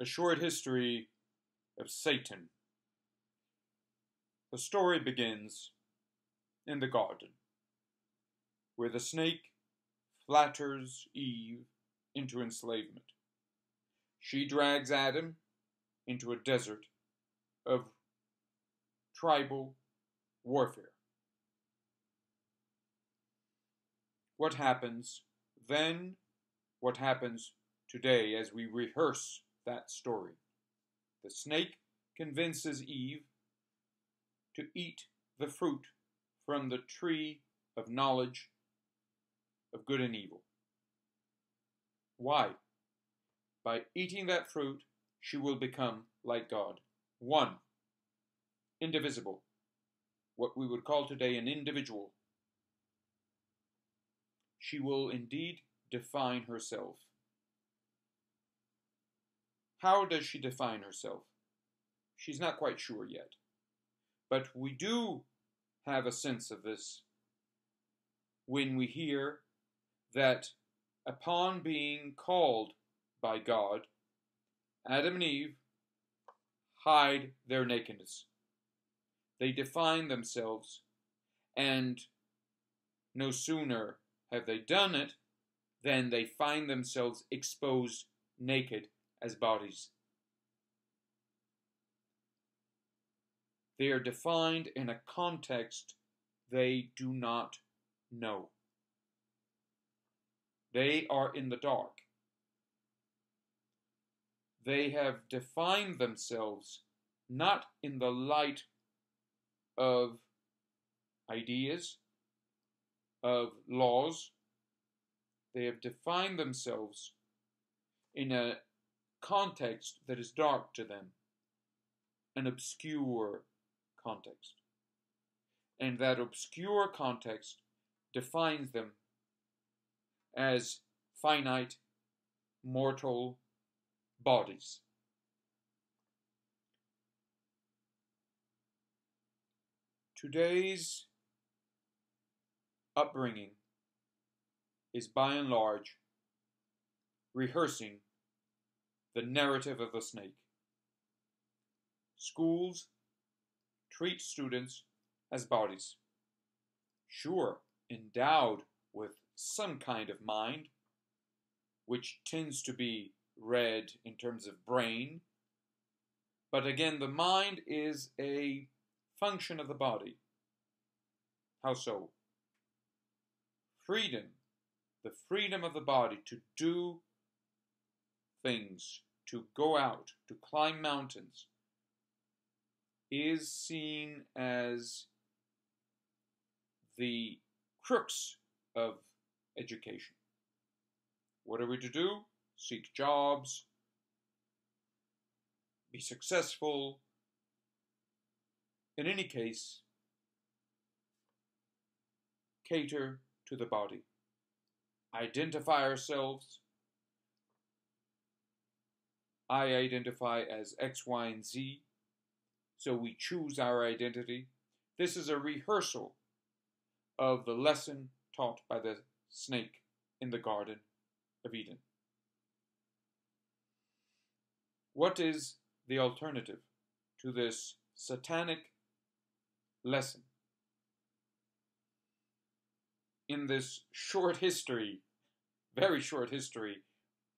A Short History of Satan. The story begins in the garden, where the snake flatters Eve into enslavement. She drags Adam into a desert of tribal warfare. What happens then? What happens today as we rehearse that story? The snake convinces Eve to eat the fruit from the tree of knowledge of good and evil. Why? By eating that fruit, she will become like God. One, indivisible, what we would call today an individual. She will indeed define herself. How does she define herself? She's not quite sure yet. But we do have a sense of this when we hear that upon being called by God, Adam and Eve hide their nakedness. They define themselves, and no sooner have they done it than they find themselves exposed naked as bodies. They are defined in a context they do not know. They are in the dark. They have defined themselves not in the light of ideas, of laws. They have defined themselves in a context that is dark to them, an obscure context. And that obscure context defines them as finite, mortal bodies. Today's upbringing is by and large rehearsing the narrative of the snake. Schools treat students as bodies. Sure, endowed with some kind of mind, which tends to be read in terms of brain. But again, the mind is a function of the body. How so? Freedom, the freedom of the body to do things, to go out, to climb mountains, is seen as the crux of education. What are we to do? Seek jobs, be successful. In any case, cater to the body. Identify ourselves. I identify as X, Y, and Z, so we choose our identity. This is a rehearsal of the lesson taught by the snake in the Garden of Eden. What is the alternative to this satanic lesson? In this short history, very short history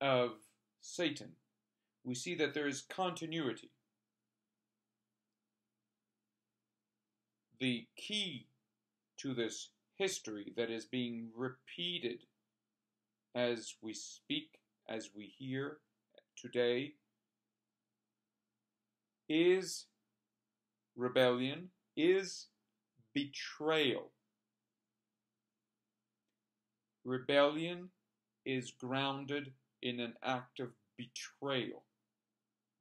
of Satan, we see that there is continuity. The key to this history that is being repeated as we speak, as we hear today, is rebellion, is betrayal. Rebellion is grounded in an act of betrayal.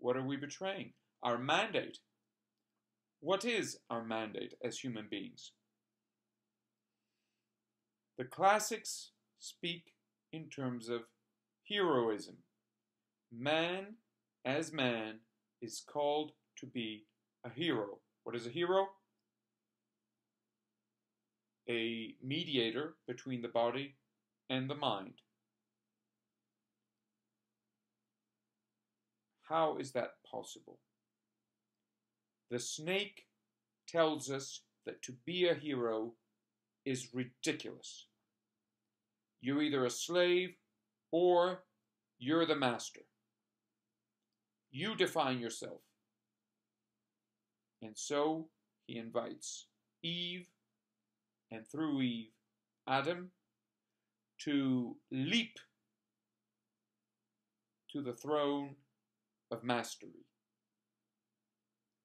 What are we betraying? Our mandate. What is our mandate as human beings? The classics speak in terms of heroism. Man, as man, is called to be a hero. What is a hero? A mediator between the body and the mind. How is that possible? The snake tells us that to be a hero is ridiculous. You're either a slave or you're the master. You define yourself. And so he invites Eve, and through Eve, Adam, to leap to the throne of mastery.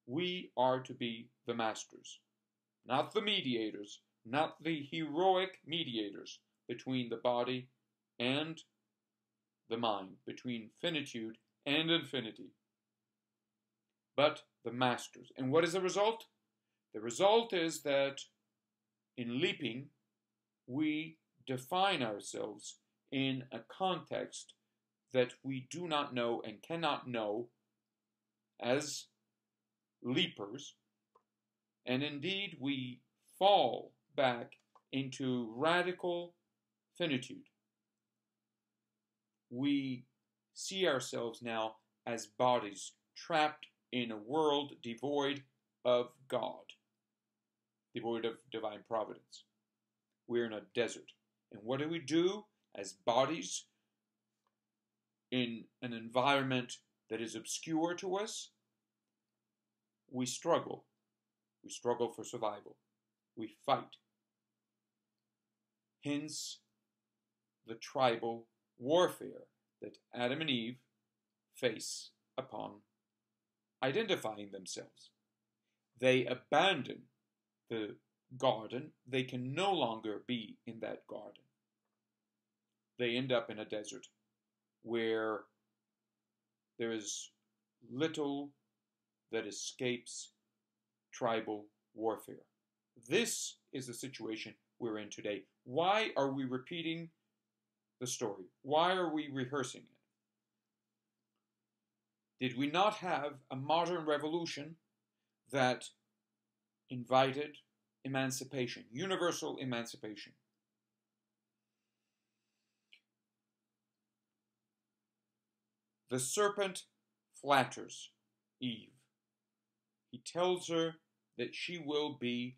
We are to be the masters, not the mediators, not the heroic mediators between the body and the mind, between finitude and infinity, but the masters. And what is the result? The result is that in leaping, we define ourselves in a context that we do not know and cannot know as leapers, and indeed we fall back into radical finitude. We see ourselves now as bodies trapped in a world devoid of God, devoid of divine providence. We're in a desert. And what do we do as bodies in an environment that is obscure to us? We struggle. We struggle for survival. We fight. Hence, the tribal warfare that Adam and Eve face upon identifying themselves. They abandon the garden, they can no longer be in that garden. They end up in a desert where there is little that escapes tribal warfare. This is the situation we're in today. Why are we repeating the story? Why are we rehearsing it? Did we not have a modern revolution that invited emancipation, universal emancipation? The serpent flatters Eve. He tells her that she will be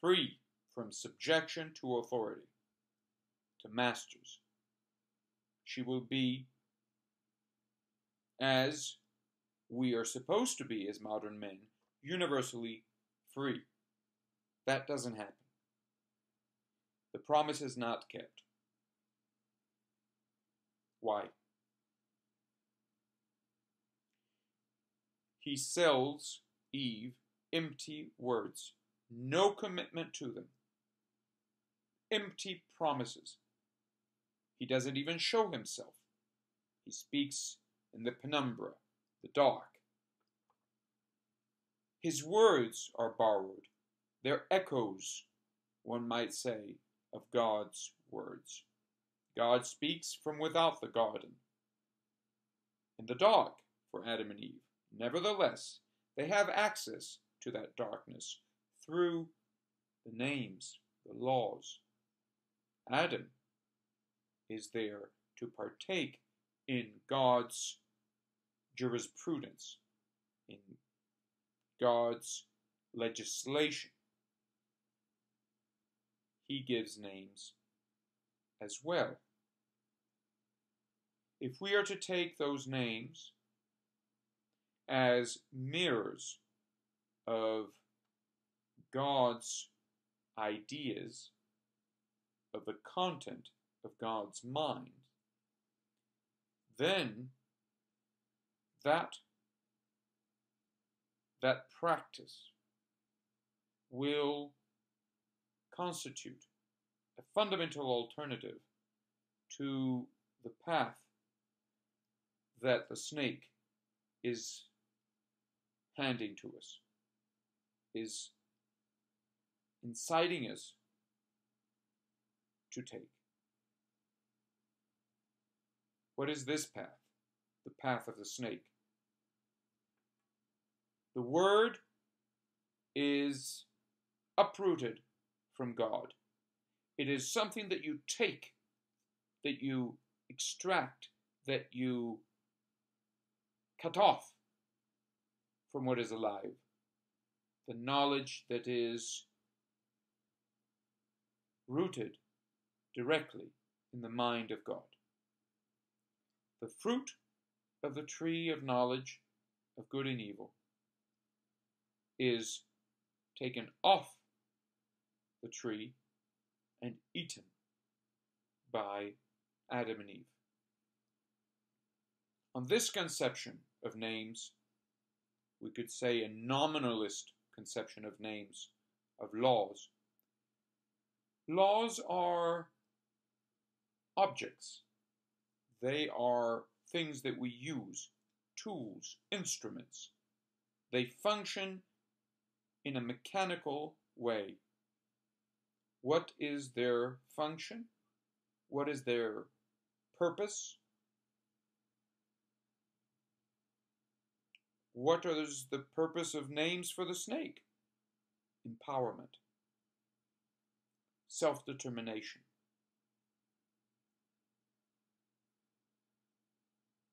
free from subjection to authority, to masters. She will be as we are supposed to be as modern men, universally free. That doesn't happen. The promise is not kept. Why? He sells Eve empty words, no commitment to them, empty promises. He doesn't even show himself. He speaks in the penumbra, the dark. His words are borrowed. They're echoes, one might say, of God's words. God speaks from without the garden. In the dark for Adam and Eve. Nevertheless, they have access to that darkness through the names, the laws. Adam is there to partake in God's jurisprudence, in God's legislation. He gives names as well. If we are to take those names as mirrors of God's ideas, of the content of God's mind, then that that practice will constitute a fundamental alternative to the path that the snake is handing to us, is inciting us to take. What is this path? The path of the snake. The word is uprooted from God. It is something that you take, that you extract, that you cut off from what is alive, the knowledge that is rooted directly in the mind of God. The fruit of the tree of knowledge of good and evil is taken off the tree and eaten by Adam and Eve. On this conception of names, we could say a nominalist conception of names, of laws. Laws are objects. They are things that we use, tools, instruments. They function in a mechanical way. What is their function? What is their purpose? What is the purpose of names for the snake? Empowerment, self determination.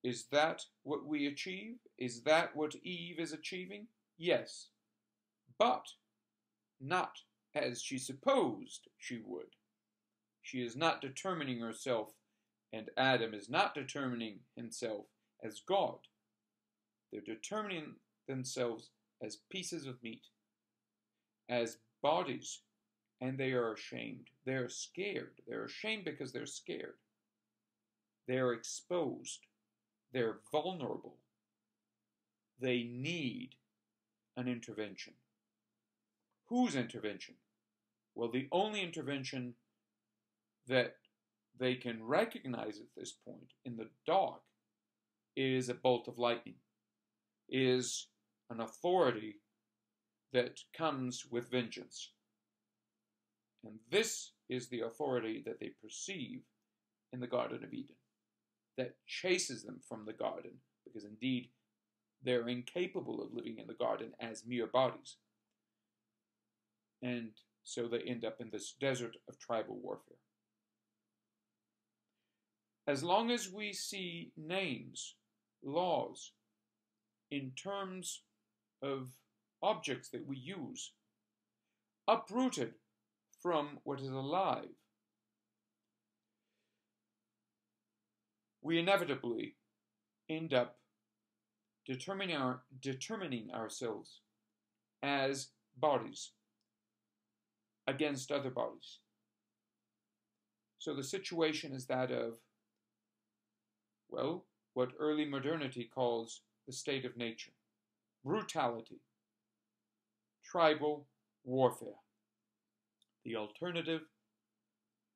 Is that what we achieve? Is that what Eve is achieving? Yes, but not as she supposed she would. She is not determining herself, and Adam is not determining himself as God. They're determining themselves as pieces of meat, as bodies, and they are ashamed. They're scared. They're ashamed because they're scared. They're exposed. They're vulnerable. They need an intervention. Whose intervention? Well, the only intervention that they can recognize at this point in the dark is a bolt of lightning, is an authority that comes with vengeance. And this is the authority that they perceive in the Garden of Eden that chases them from the garden, because indeed they're incapable of living in the garden as mere bodies. And so they end up in this desert of tribal warfare. As long as we see names, laws, in terms of objects that we use, uprooted from what is alive, we inevitably end up determining, our, determining ourselves as bodies against other bodies. So the situation is that of, well, what early modernity calls the state of nature brutality, tribal warfare. The alternative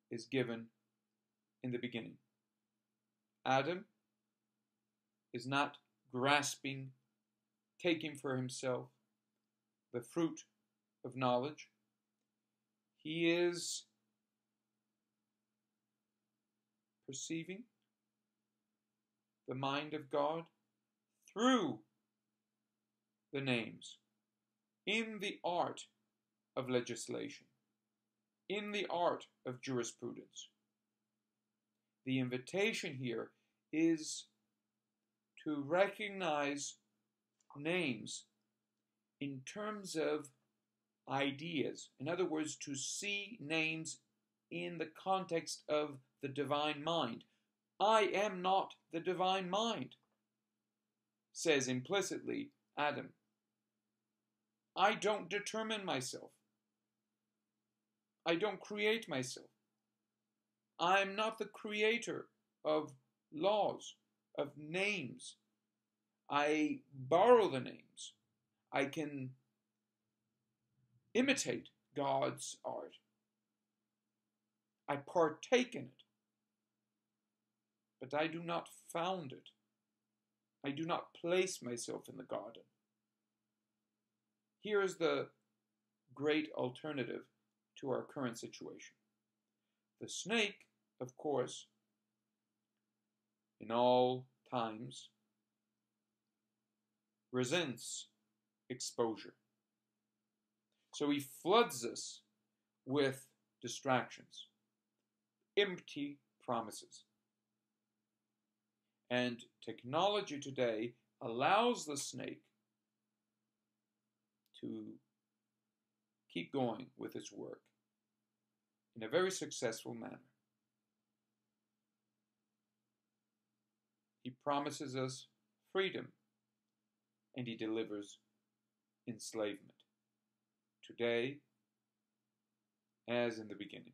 is given in the beginning. Adam is not grasping, taking for himself the fruit of knowledge. He is perceiving the mind of God through the names in the art of legislation, in the art of jurisprudence. The invitation here is to recognize names in terms of ideas. In other words, to see names in the context of the divine mind. I am not the divine mind, says implicitly Adam. I don't determine myself. I don't create myself. I'm not the creator of laws, of names. I borrow the names. I can imitate God's art. I partake in it. But I do not found it. I do not place myself in the garden. Here is the great alternative to our current situation. The snake, of course, in all times, resents exposure. So he floods us with distractions, empty promises. And technology today allows the snake to keep going with its work in a very successful manner. He promises us freedom and he delivers enslavement. Today, as in the beginning.